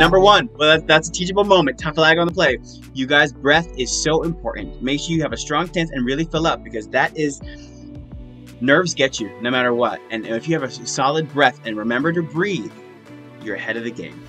Number one, well, that, that's a teachable moment. Tough flag on the play. You guys, breath is so important. Make sure you have a strong tense and really fill up because that is nerves get you no matter what. And if you have a solid breath and remember to breathe, you're ahead of the game.